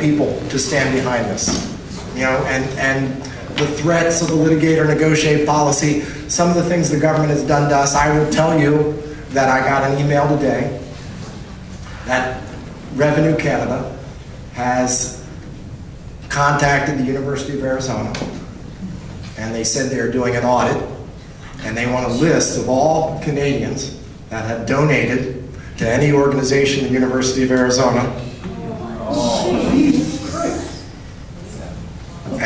People to stand behind this. You know, and, and the threats of the litigator negotiate policy, some of the things the government has done to us, I will tell you that I got an email today that Revenue Canada has contacted the University of Arizona and they said they're doing an audit and they want a list of all Canadians that have donated to any organization, the University of Arizona.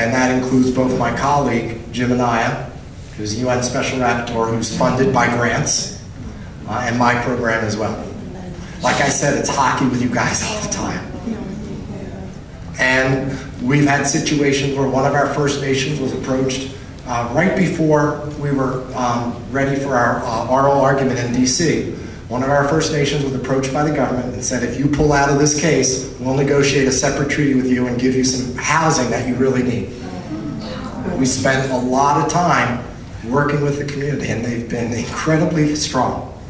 And that includes both my colleague, Jim Anaya, who's a UN Special Rapporteur who's funded by grants, uh, and my program as well. Like I said, it's hockey with you guys all the time. And we've had situations where one of our First Nations was approached uh, right before we were um, ready for our uh, oral argument in DC. One of our First Nations was approached by the government and said, if you pull out of this case, we'll negotiate a separate treaty with you and give you some housing that you really need. We spent a lot of time working with the community and they've been incredibly strong.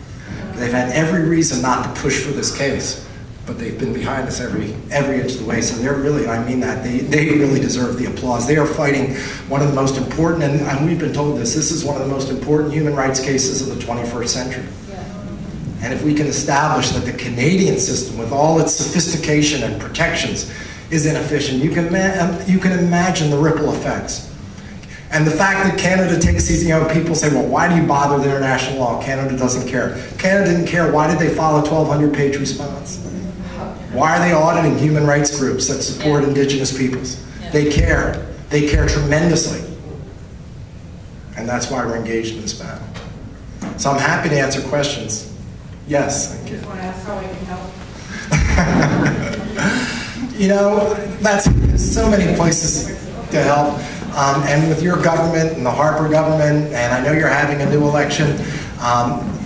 They've had every reason not to push for this case, but they've been behind us every every inch of the way. So they're really, I mean that, they, they really deserve the applause. They are fighting one of the most important, and, and we've been told this, this is one of the most important human rights cases of the 21st century. And if we can establish that the Canadian system, with all its sophistication and protections, is inefficient, you can, um, you can imagine the ripple effects. And the fact that Canada takes these, you know, people say, well, why do you bother with international law? Canada doesn't care. Canada didn't care. Why did they file a 1,200 page response? Why are they auditing human rights groups that support indigenous peoples? They care. They care tremendously. And that's why we're engaged in this battle. So I'm happy to answer questions. Yes, thank you. I want to ask how I can help. you know, that's so many places to help. Um, and with your government and the Harper government, and I know you're having a new election, um,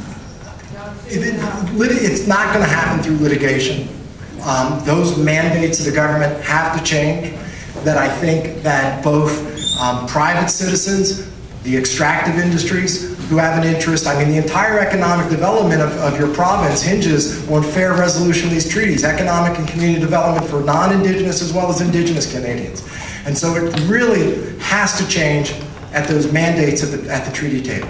it, it, it's not going to happen through litigation. Um, those mandates of the government have to change. That I think that both um, private citizens, the extractive industries, who have an interest. I mean, the entire economic development of, of your province hinges on fair resolution of these treaties, economic and community development for non-Indigenous as well as Indigenous Canadians. And so it really has to change at those mandates at the, at the treaty table.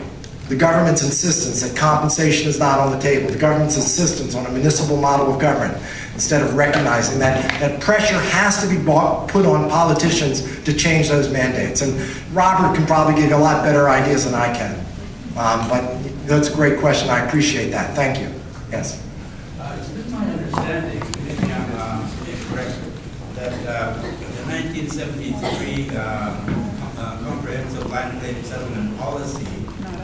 The government's insistence that compensation is not on the table. The government's insistence on a municipal model of government instead of recognizing that, that pressure has to be bought, put on politicians to change those mandates. And Robert can probably give you a lot better ideas than I can. Um, but that's a great question. I appreciate that. Thank you. Yes. Uh, it's my understanding, maybe I'm uh, incorrect, that uh, the 1973 um, uh, Comprehensive Land Claim Settlement Policy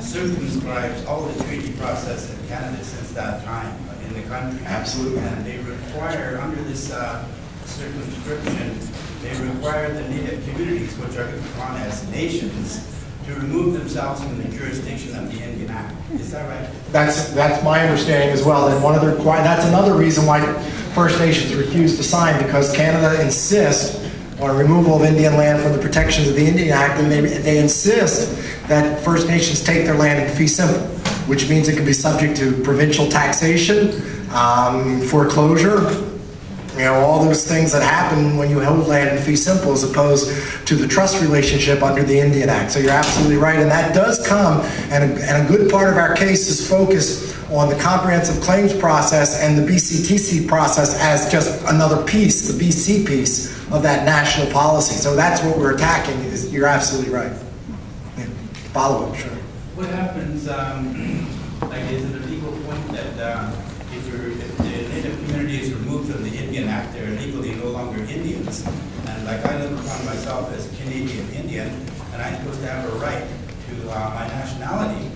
circumscribes all the treaty process in Canada since that time in the country. Absolutely. And they require, under this uh, circumscription, they require the native communities, which are drawn as nations, to remove themselves from the jurisdiction of the Indian Act. Is that right? That's that's my understanding as well. And one other, that's another reason why First Nations refuse to sign because Canada insists on removal of Indian land from the protections of the Indian Act, and they, they insist that First Nations take their land in fee simple, which means it can be subject to provincial taxation, um, foreclosure, you know, all those things that happen when you hold land in fee simple as opposed to the trust relationship under the Indian Act. So you're absolutely right. And that does come, and a, and a good part of our case is focused on the comprehensive claims process and the BCTC process as just another piece, the BC piece of that national policy. So that's what we're attacking. Is, you're absolutely right. Yeah. Follow up, sure. What happens, um, like, is it a legal point that uh, if, if the native community is removed from the Indian Act, they're legally no longer Indians? And like I look upon myself as Canadian Indian, and I'm supposed to have a right to uh, my nationality,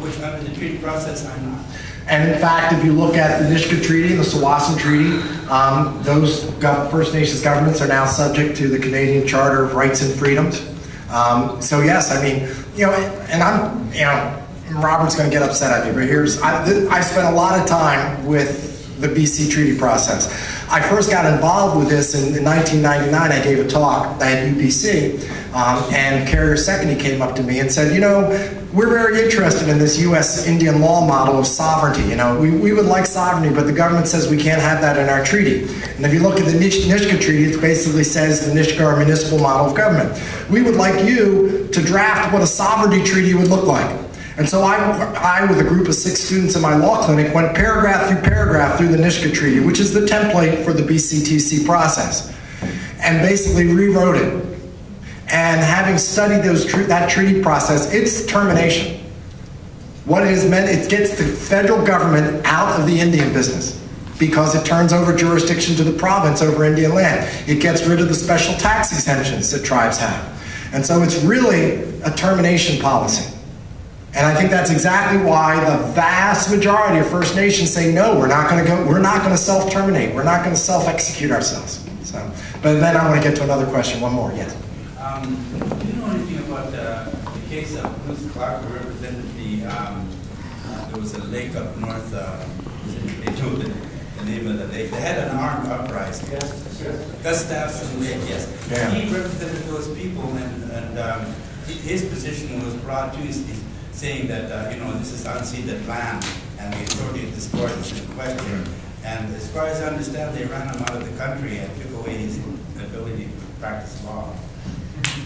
which under the treaty process I'm not. And in fact, if you look at the Nisga'a Treaty and the Tsawwassen Treaty, um, those First Nations governments are now subject to the Canadian Charter of Rights and Freedoms. Um, so yes, I mean, you know, and I'm, you know, Robert's going to get upset at me, but here's, I, I spent a lot of time with the BC treaty process. I first got involved with this in, in 1999. I gave a talk at UBC, um, and Carrier Sekani came up to me and said, you know, we're very interested in this U.S. Indian law model of sovereignty. You know, we, we would like sovereignty, but the government says we can't have that in our treaty. And if you look at the Nish Nisga'a Treaty, it basically says the Nisga'a are municipal model of government. We would like you to draft what a sovereignty treaty would look like. And so I, I, with a group of six students in my law clinic, went paragraph through paragraph through the Nisga'a Treaty, which is the template for the BCTC process, and basically rewrote it. And having studied those that treaty process, its termination, what it has meant, it gets the federal government out of the Indian business because it turns over jurisdiction to the province over Indian land. It gets rid of the special tax exemptions that tribes have. And so it's really a termination policy. And I think that's exactly why the vast majority of First Nations say, no, we're not going to go, we're not going to self-terminate. We're not going to self-execute ourselves. So, but then I want to get to another question. One more, yes. Um, do you know anything about uh, the case of Bruce Clark, who represented the, um, uh, there was a lake up north, uh, they know the, the, name of the lake. They had an armed uprising. Yes, yes. Gustafsen Lake, yes. Yeah. He represented those people, and, and um, his position was brought to his, saying that, uh, you know, this is unceded land and the authority of this court is in question. And as far as I understand, they ran him out of the country and took away his ability to practice law.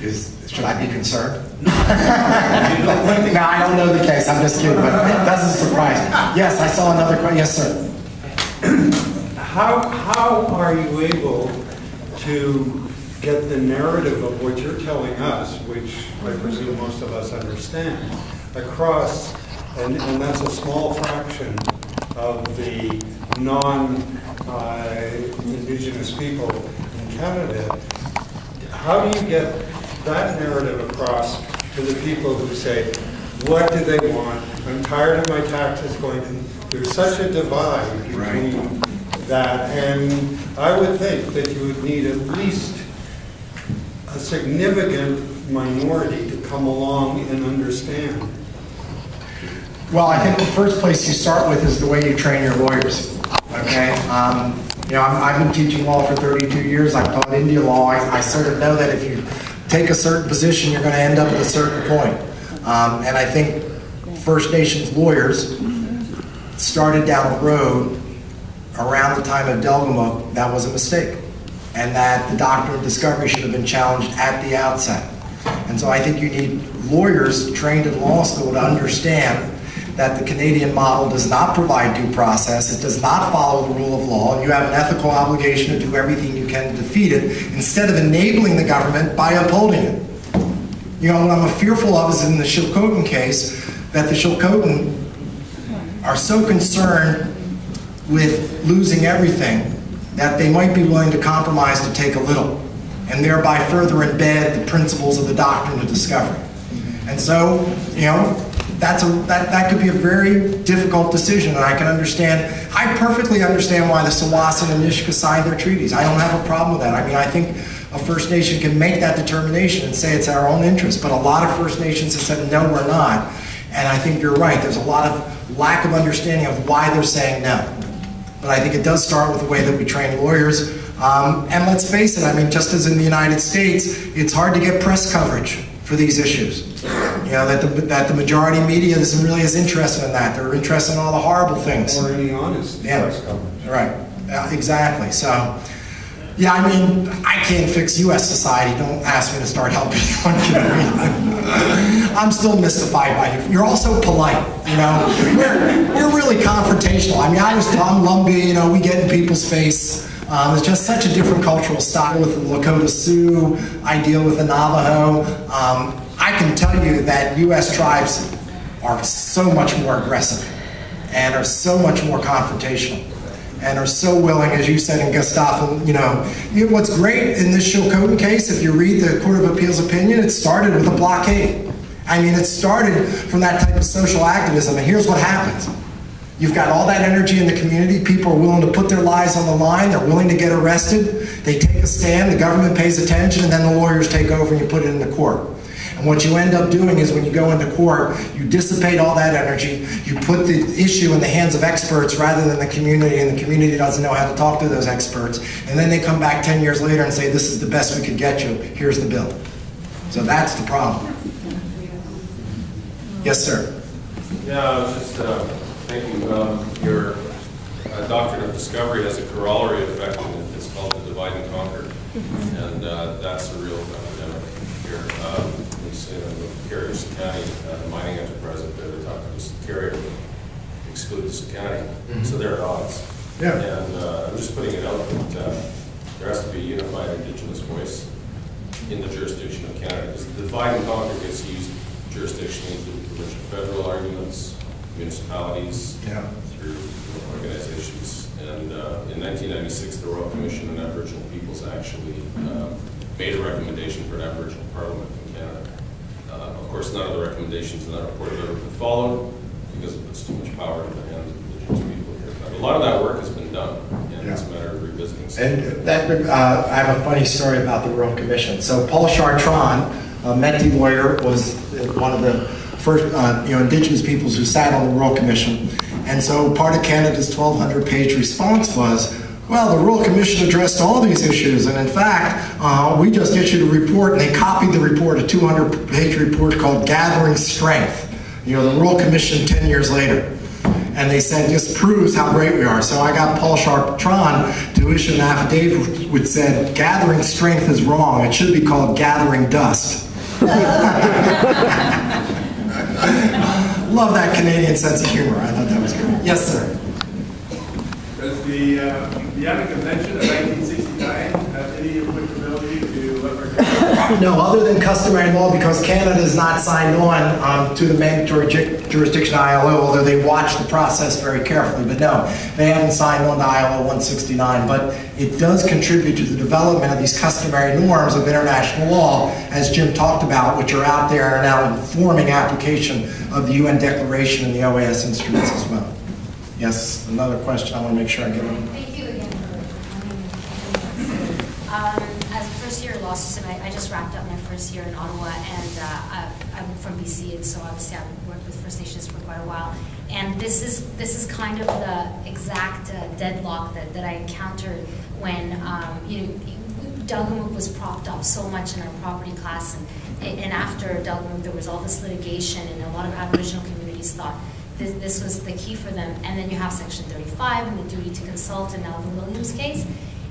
Is, should I be concerned? no, I don't know the case. I'm just kidding, but it doesn't surprise me. Yes, I saw another question. Yes, sir. How, how are you able to get the narrative of what you're telling us, which I presume most of us understand, across, and, and that's a small fraction of the non-indigenous uh, people in Canada. How do you get that narrative across to the people who say, what do they want? I'm tired of my taxes going in. There's such a divide between right. that, and I would think that you would need at least a significant minority to come along and understand. Well, I think the first place you start with is the way you train your lawyers. Okay? Um, you know, i have been teaching law for 32 years. I've taught India law. I, I, sort of know that if you take a certain position, you're going to end up at a certain point. Um, and I think First Nations lawyers started down the road around the time of Delgamuukw. That was a mistake. And that the doctrine of discovery should have been challenged at the outset. And so I think you need lawyers trained in law school to understand that the Canadian model does not provide due process, it does not follow the rule of law, and you have an ethical obligation to do everything you can to defeat it instead of enabling the government by upholding it. You know, what I'm fearful of is in the Chilcotin case that the Chilcotin are so concerned with losing everything that they might be willing to compromise to take a little and thereby further embed the principles of the doctrine of discovery. And so, you know, that's a, that, that could be a very difficult decision, and I can understand, I perfectly understand why the Tsawwassen and Nisga'a signed their treaties. I don't have a problem with that. I mean, I think a First Nation can make that determination and say it's our own interest, but a lot of First Nations have said, no, we're not. And I think you're right. There's a lot of lack of understanding of why they're saying no. But I think it does start with the way that we train lawyers. Um, and let's face it, I mean, just as in the United States, it's hard to get press coverage for these issues. You know, that the, that the majority media isn't really as interested in that. They're interested in all the horrible things. Or any honest yeah. Right. Uh, exactly. So, yeah, I mean, I can't fix U.S. society. Don't ask me to start helping you. I'm still mystified by you. You're also polite, you know. We're, we're really confrontational. I mean, I was Tom Lumbee, you know, we get in people's face. Um, it's just such a different cultural style with the Lakota Sioux. I deal with the Navajo. Um, I can tell you that U.S. tribes are so much more aggressive and are so much more confrontational and are so willing, as you said in Gustafsen, you know, what's great in this Chilcotin case, if you read the Court of Appeals opinion, it started with a blockade. I mean, it started from that type of social activism, and here's what happens. You've got all that energy in the community. People are willing to put their lives on the line. They're willing to get arrested. They take a stand. The government pays attention, and then the lawyers take over and you put it in the court. And what you end up doing is when you go into court, you dissipate all that energy, you put the issue in the hands of experts rather than the community, and the community doesn't know how to talk to those experts. And then they come back 10 years later and say, this is the best we could get you, here's the bill. So that's the problem. Yes, sir. Yeah, I was just uh, thinking, your uh, doctrine of discovery has a corollary effect, and it's called the divide and conquer. And uh, that's a real epidemic here. Um, We say that with Carrier County uh, mining enterprise up there, they're talking to Carrier, the County, so they're at odds. Yeah. And uh, I'm just putting it out that uh, there has to be a unified indigenous voice in the jurisdiction of Canada. Because the divide and conquer gets used jurisdictionally through provincial federal arguments, municipalities, Yeah. through organizations. And uh, in 1996, the Royal Commission on Aboriginal Peoples actually um, made a recommendation for an Aboriginal Parliament in Canada. Of course, none of the recommendations in that report have ever been followed because it puts too much power in the hands of Indigenous people here. But a lot of that work has been done, and it's a matter of revisiting. some of it. And that, uh, I have a funny story about the Royal Commission. So Paul Chartrand, a Metis lawyer, was one of the first, uh, you know, indigenous peoples who sat on the Royal Commission. And so part of Canada's 1,200-page response was, well, the Royal Commission addressed all these issues, and in fact, uh, we just issued a report, and they copied the report, a 200-page report called Gathering Strength. You know, the Royal Commission 10 years later and they said this proves how great we are. So I got Paul Chartrand to issue an affidavit which said gathering strength is wrong. It should be called gathering dust. Love that Canadian sense of humor. I thought that was great. Yes, sir. Does the uh, Vienna Convention of 1969 have any applicability to what we're? No, other than customary law, because Canada is not signed on um, to the mandatory ju- jurisdiction ILO, although they watch the process very carefully. But no, they haven't signed on to ILO 169. But it does contribute to the development of these customary norms of international law, as Jim talked about, which are out there and are now informing application of the UN Declaration and the OAS instruments as well. Yes, another question. I want to make sure I get on. I I just wrapped up my first year in Ottawa, and uh, I- I'm from BC, and so obviously I've worked with First Nations for quite a while. And this is, this is kind of the exact uh, deadlock that, that I encountered when, um, you know, Delgamuukw was propped up so much in our property class, and, and after Delgamuukw, there was all this litigation, and a lot of Aboriginal communities thought this, this was the key for them. And then you have Section 35 and the duty to consult, and now the Williams case.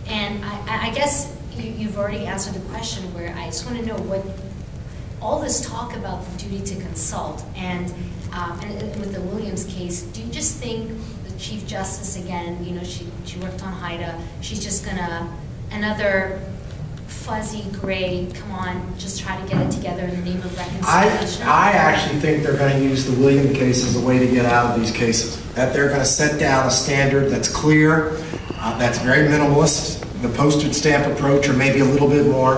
And I- I guess you, you've already answered the question where I just want to know what, all this talk about the duty to consult, and, um, and with the Williams case, do you just think the Chief Justice, again, you know, she, she worked on Haida, she's just gonna, another fuzzy gray, come on, just try to get it together in the name of reconciliation? I I actually think they're going to use the Williams case as a way to get out of these cases. That they're going to set down a standard that's clear, uh, that's very minimalist, the postage stamp approach, or maybe a little bit more.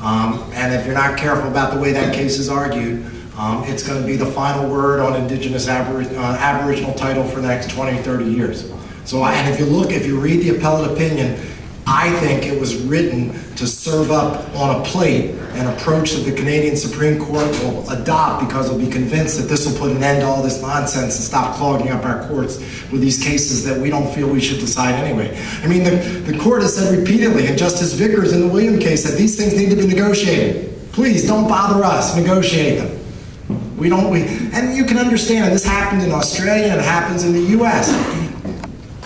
Um, and if you're not careful about the way that case is argued, um, it's going to be the final word on indigenous uh, aboriginal title for the next 20, 30 years. So, and if you look, if you read the appellate opinion, I think it was written to serve up on a plate an approach that the Canadian Supreme Court will adopt because they'll be convinced that this will put an end to all this nonsense and stop clogging up our courts with these cases that we don't feel we should decide anyway. I mean, the, the court has said repeatedly, and Justice Vickers in the William case that these things need to be negotiated. Please don't bother us, negotiate them. We don't, we, and you can understand, this happened in Australia and it happens in the US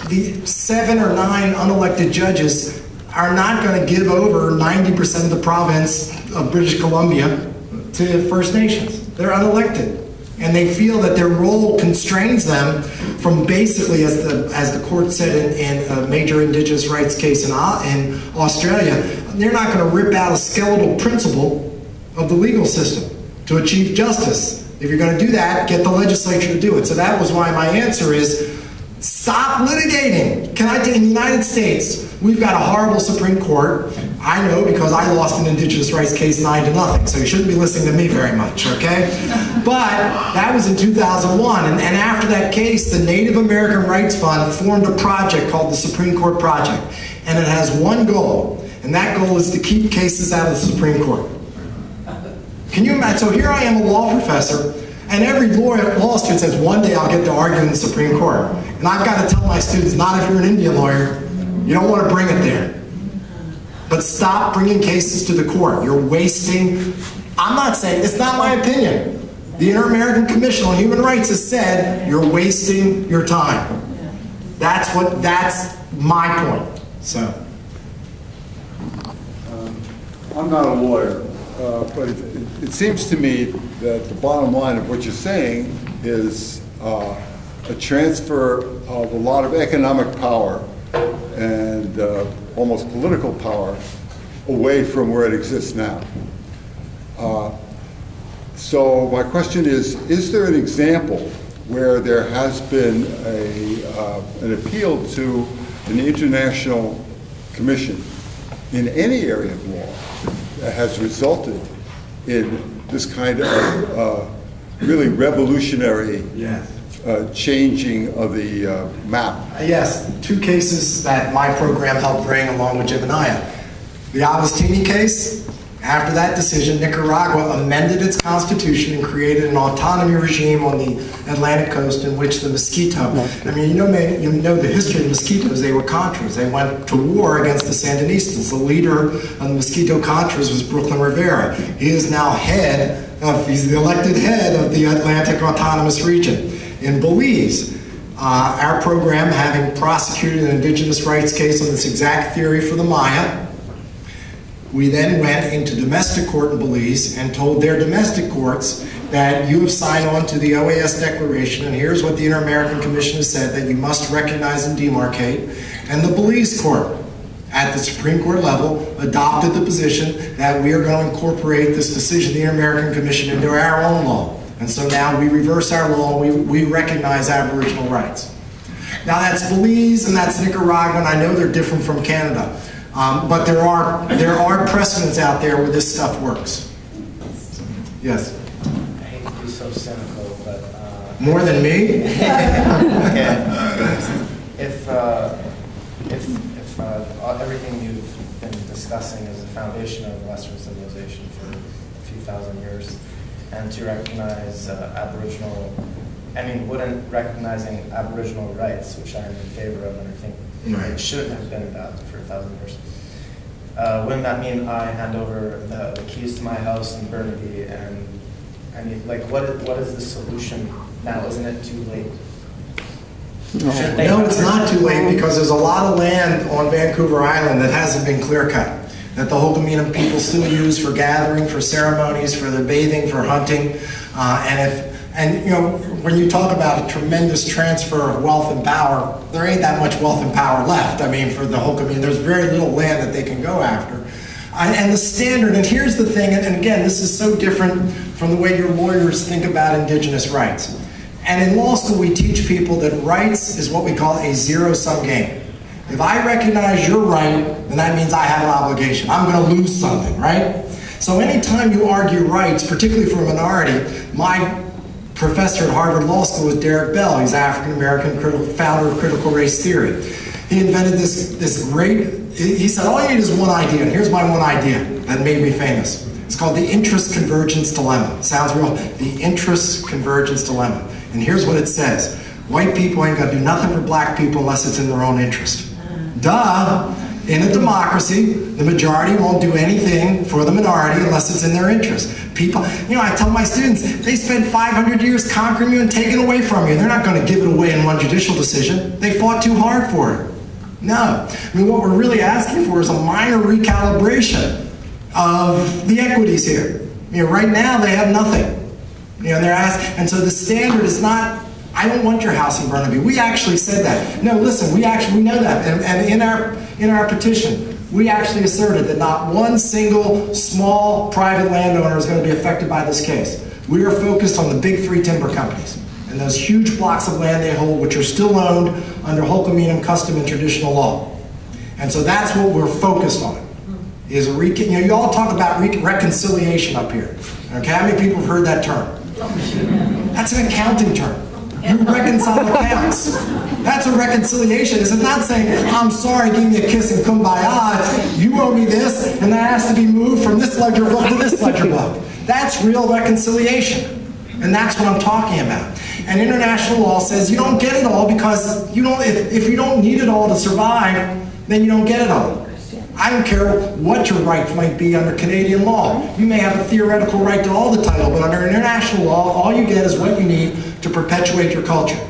the seven or nine unelected judges are not going to give over 90% of the province of British Columbia to First Nations. They're unelected. And they feel that their role constrains them from basically, as the, as the court said in, in a major indigenous rights case in, in Australia, they're not going to rip out a skeletal principle of the legal system to achieve justice. If you're going to do that, get the legislature to do it. So that was why my answer is Stop litigating. Can I in the United States, we've got a horrible Supreme Court. I know because I lost an indigenous rights case nine to nothing, so you shouldn't be listening to me very much, okay? But that was in 2001, and, and after that case, the Native American Rights Fund formed a project called the Supreme Court Project, and it has one goal, and that goal is to keep cases out of the Supreme Court. Can you imagine? So here I am, a law professor, and every lawyer, law student says, one day I'll get to argue in the Supreme Court. And I've got to tell my students, not if you're an Indian lawyer, you don't want to bring it there. But stop bringing cases to the court. You're wasting, I'm not saying, it's not my opinion. The Inter-American Commission on Human Rights has said, you're wasting your time. That's what, that's my point, so. I'm not a lawyer, uh, but it, it seems to me that the bottom line of what you're saying is uh, a transfer of a lot of economic power and uh, almost political power away from where it exists now. Uh, So my question is, is there an example where there has been a, uh, an appeal to an international commission in any area of law has resulted in this kind of uh, really revolutionary Yes. uh, changing of the uh, map? Yes, two cases that my program helped bring along with Jim Anaya. The Awas Tingni case, after that decision, Nicaragua amended its constitution and created an autonomy regime on the Atlantic coast in which the Mosquito, I mean, you know, you know the history of the Mosquitos, they were Contras. They went to war against the Sandinistas. The leader of the Mosquito Contras was Brooklyn Rivera. He is now head of, he's the elected head of the Atlantic Autonomous Region. In Belize, uh, our program, having prosecuted an indigenous rights case on this exact theory for the Maya, we then went into domestic court in Belize and told their domestic courts that you have signed on to the OAS declaration, and here's what the Inter-American Commission has said, that you must recognize and demarcate. And the Belize court, at the Supreme Court level, adopted the position that we are going to incorporate this decision of the Inter-American Commission into our own law. And so now we reverse our law, we, we recognize Aboriginal rights. Now that's Belize and that's Nicaragua, and I know they're different from Canada. Um, but there are, there are precedents out there where this stuff works. Yes? I hate to be so cynical, but, uh, More than me? okay. If, uh, if, if, uh, everything you've been discussing is the foundation of Western civilization for a few thousand years, and to recognize uh, Aboriginal, I mean, wouldn't recognizing Aboriginal rights, which I'm in favor of, and I think Right. it shouldn't have been about for a thousand years, uh, wouldn't that mean I hand over the the keys to my house in Burnaby and, I mean, like, what is, what is the solution now? Isn't it too late? Shouldn't No, it's not too late because there's a lot of land on Vancouver Island that hasn't been clear cut. That the Hul'qumi'num people still use for gathering, for ceremonies, for their bathing, for hunting. Uh, and if, and you know, when you talk about a tremendous transfer of wealth and power, there ain't that much wealth and power left. I mean, for the whole community, there's very little land that they can go after. And the standard, and here's the thing, and again, this is so different from the way your lawyers think about indigenous rights. And in law school, we teach people that rights is what we call a zero-sum game. If I recognize your right, then that means I have an obligation. I'm going to lose something, right? So anytime you argue rights, particularly for a minority, my professor at Harvard Law School was Derrick Bell. He's African American critical, founder of critical race theory. He invented this, this great, he he said, all you need is one idea, and here's my one idea that made me famous. It's called the interest convergence dilemma. Sounds real. The interest convergence dilemma. And here's what it says. White people ain't gonna do nothing for black people unless it's in their own interest. Duh. In a democracy, the majority won't do anything for the minority unless it's in their interest. People, you know, I tell my students, they spent 500 years conquering you and taking away from you. They're not going to give it away in one judicial decision. They fought too hard for it. No. I mean, what we're really asking for is a minor recalibration of the equities here. You know, right now they have nothing. You know, they're asked, and so the standard is not, I don't want your house in Burnaby. We actually said that. No, listen, we actually, we know that. And, and in our, in our petition, we actually asserted that not one single small private landowner is going to be affected by this case. We are focused on the big three timber companies and those huge blocks of land they hold, which are still owned under Hul'qumi'num custom and traditional law. And so that's what we're focused on. Is a re- you know, you all talk about re- reconciliation up here. Okay, how many people have heard that term? That's an accounting term. You reconcile accounts. That's a reconciliation. Is not saying, I'm sorry, give me a kiss and kumbaya. It's, you owe me this, and that has to be moved from this ledger book to this ledger book. That's real reconciliation. And that's what I'm talking about. And international law says you don't get it all because you don't, if, if you don't need it all to survive, then you don't get it all. I don't care what your rights might be under Canadian law. You may have a theoretical right to all the title, but under international law, all you get is what you need to perpetuate your culture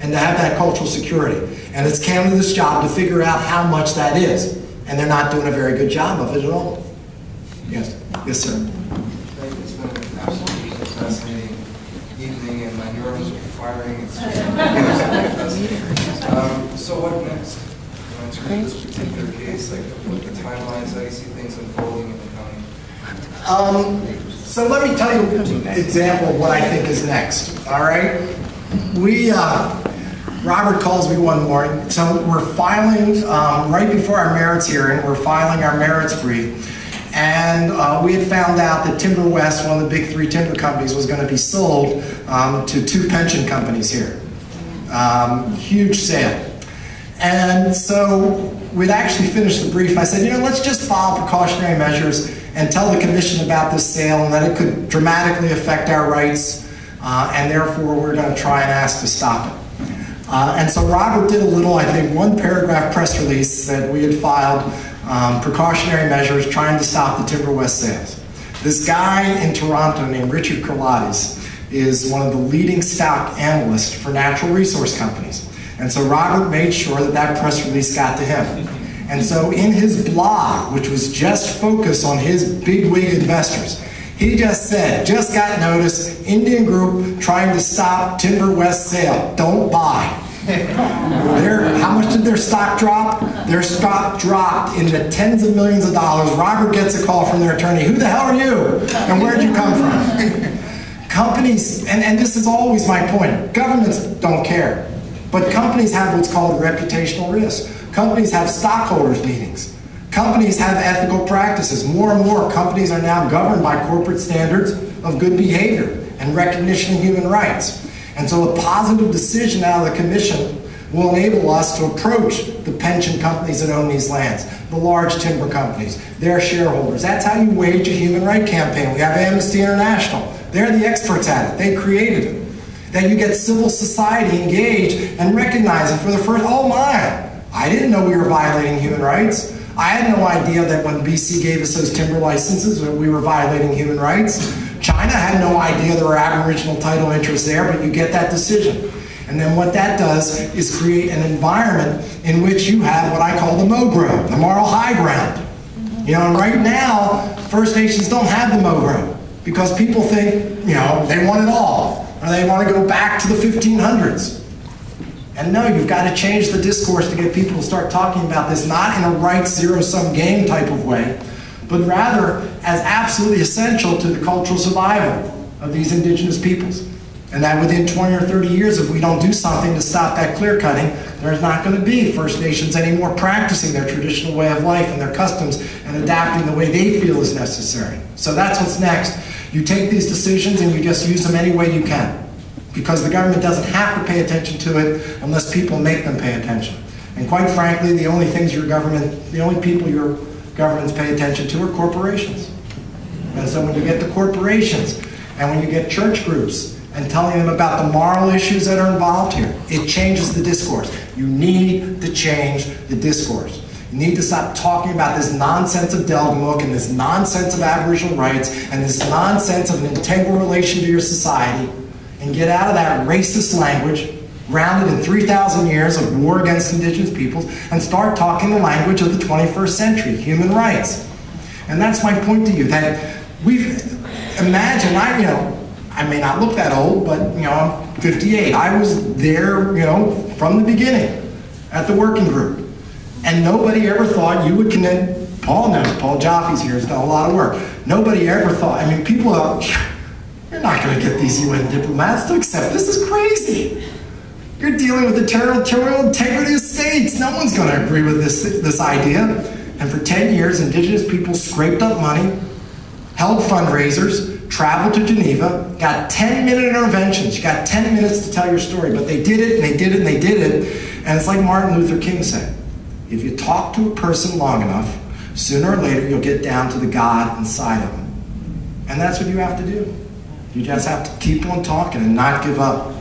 and to have that cultural security. And it's Canada's job to figure out how much that is. And they're not doing a very good job of it at all. Yes, yes, sir. It's been an absolutely fascinating evening, and my neurons are firing. Um, So what next? In this particular case, like what the timelines, how you see things unfolding in the county? Um, so let me tell you an example of what I think is next. All right, we uh, Robert calls me one morning. So we're filing um, right before our merits hearing. We're filing our merits brief, and uh, we had found out that TimberWest, one of the big three timber companies, was going to be sold um, to two pension companies here. Um, huge sale. And so we'd actually finished the brief. I said, you know, let's just file precautionary measures and tell the commission about this sale and that it could dramatically affect our rights, uh, and therefore we're going to try and ask to stop it. Uh, and so Robert did a little, I think, one paragraph press release that we had filed um, precautionary measures trying to stop the TimberWest sales. This guy in Toronto named Richard Carlates is one of the leading stock analysts for natural resource companies. And so Robert made sure that that press release got to him. And so in his blog, which was just focused on his bigwig investors, he just said, just got notice, Indian group trying to stop TimberWest sale. Don't buy. Their, how much did their stock drop? Their stock dropped into tens of millions of dollars. Robert gets a call from their attorney. Who the hell are you? And where'd you come from? Companies, and, and this is always my point, governments don't care. But companies have what's called reputational risk. Companies have stockholders meetings. Companies have ethical practices. More and more companies are now governed by corporate standards of good behavior and recognition of human rights. And so a positive decision out of the commission will enable us to approach the pension companies that own these lands, the large timber companies, their shareholders. That's how you wage a human right campaign. We have Amnesty International. They're the experts at it. They created it. Then you get civil society engaged and recognize it for the first, oh my, I didn't know we were violating human rights. I had no idea that when BC gave us those timber licenses that we were violating human rights. China had no idea there were Aboriginal title interests there, but you get that decision. And then what that does is create an environment in which you have what I call the MOGRO, the moral high ground. You know, and right now, First Nations don't have the MOGRO because people think, you know, they want it all, or they want to go back to the 1500s. And no, you've got to change the discourse to get people to start talking about this, not in a right zero-sum game type of way, but rather as absolutely essential to the cultural survival of these indigenous peoples. And that within 20 or 30 years, if we don't do something to stop that clear cutting, there's not going to be First Nations anymore practicing their traditional way of life and their customs and adapting the way they feel is necessary. So that's what's next. You take these decisions and you just use them any way you can because the government doesn't have to pay attention to it unless people make them pay attention. And quite frankly, the only things your government, the only people your governments pay attention to are corporations. And so when you get the corporations and when you get church groups and telling them about the moral issues that are involved here, it changes the discourse. You need to change the discourse. You need to stop talking about this nonsense of Delgamuukw and this nonsense of Aboriginal rights and this nonsense of an integral relation to your society and get out of that racist language grounded in 3,000 years of war against indigenous peoples and start talking the language of the 21st century, human rights. And that's my point to you, that we've, imagine, I, you know, I may not look that old, but, you know, I'm 58. I was there, you know, from the beginning at the working group. And nobody ever thought you would connect, Paul knows, Paul Joffe's here, has done a lot of work. Nobody ever thought, I mean, people are, you're not going to get these UN diplomats to accept this is crazy. You're dealing with the territorial integrity of states. No one's going to agree with this, this idea. And for 10 years, indigenous people scraped up money, held fundraisers, traveled to Geneva, got 10 minute interventions. You got 10 minutes to tell your story, but they did it and they did it and they did it. And it's like Martin Luther King said if you talk to a person long enough, sooner or later you'll get down to the God inside of them. And that's what you have to do. You just have to keep on talking and not give up.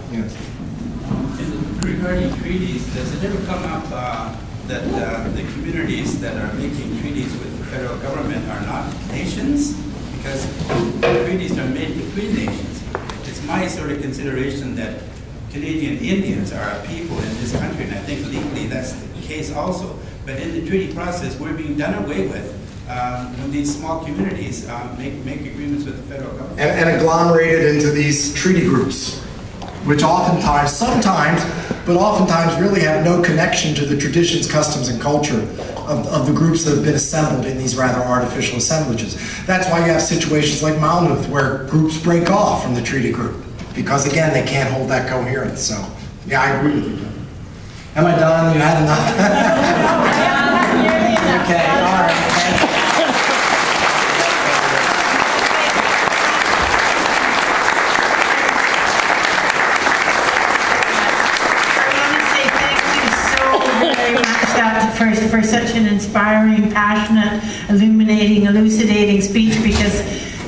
Regarding treaties, does it ever come up uh, that uh, the communities that are making treaties with the federal government are not nations? Because treaties are made between nations. It's my sort of consideration that Canadian Indians are a people in this country, and I think legally that's the case also. But in the treaty process, we're being done away with um, when these small communities uh, make, make agreements with the federal government. and, and agglomerated into these treaty groups, which oftentimes, sometimes, but oftentimes really have no connection to the traditions, customs, and culture of, of the groups that have been assembled in these rather artificial assemblages. That's why you have situations like Malmuth, where groups break off from the treaty group, because again, they can't hold that coherence. So, yeah, I agree with you. Jim. Am I done? You had enough? okay, all right. I want to say thank you so very much Dr. for, for such an inspiring, passionate, illuminating, elucidating speech because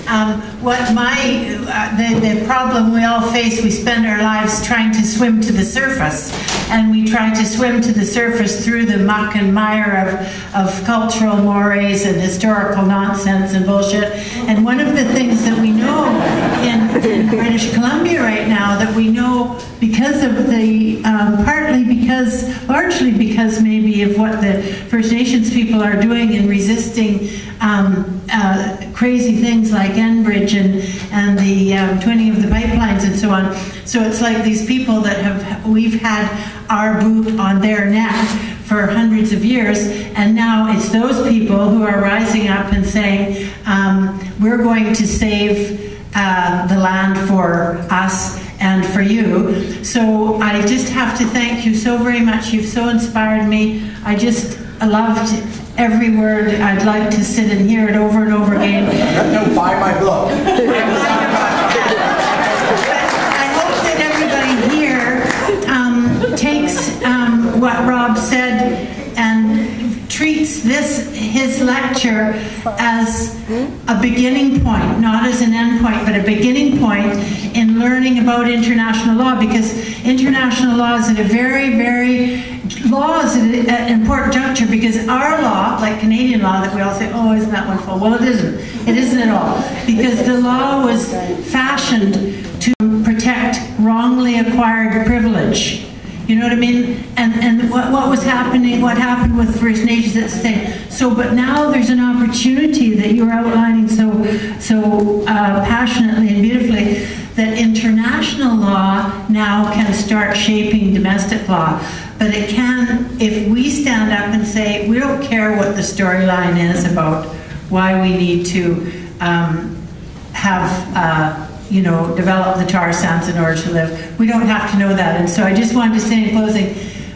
um, what my, uh, the, the problem we all face, we spend our lives trying to swim to the surface. And we try to swim to the surface through the muck and mire of, of cultural mores and historical nonsense and bullshit. And one of the things that we know in, in British Columbia right now that we know because of the, um, partly because, largely because maybe of what the First Nations people are doing in resisting um, uh, crazy things like Enbridge and, and the um, twinning of the pipelines and so on. So it's like these people that have, we've had our boot on their neck for hundreds of years, and now it's those people who are rising up and saying, um, we're going to save uh, the land for us and for you. So I just have to thank you so very much. You've so inspired me. I just loved every word. I'd like to sit and hear it over and over again. No, buy my book. I hope that everybody here um, takes um, what Rob said and treats this his lecture as a beginning point, not as an end point, but a beginning point in learning about international law because international law is at a very, very law is at an important juncture because our law, like Canadian law, that we all say, oh, isn't that wonderful? Well, it isn't. It isn't at all because the law was fashioned to protect wrongly acquired privilege. You know what I mean? And and what, what was happening, what happened with First Nations, that's the same. So, but now there's an opportunity that you're outlining so so uh, passionately and beautifully that international law now can start shaping domestic law. But it can, if we stand up and say, we don't care what the storyline is about why we need to um, have, uh, you know, develop the tar sands in order to live. We don't have to know that. And so I just wanted to say in closing,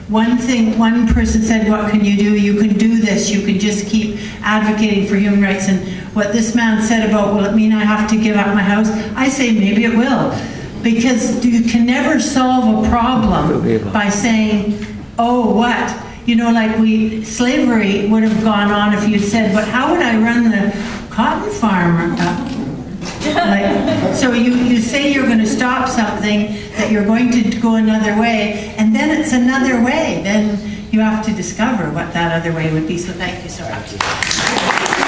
one thing, one person said, what can you do? You can do this. You can just keep advocating for human rights. And what this man said about, will it mean I have to give up my house? I say maybe it will. Because you can never solve a problem by saying, oh, what? You know, like we, slavery would have gone on if you'd said, but how would I run the cotton farm? Like, so you, you say you're going to stop something, that you're going to go another way, and then it's another way. Then you have to discover what that other way would be. So thank you so much.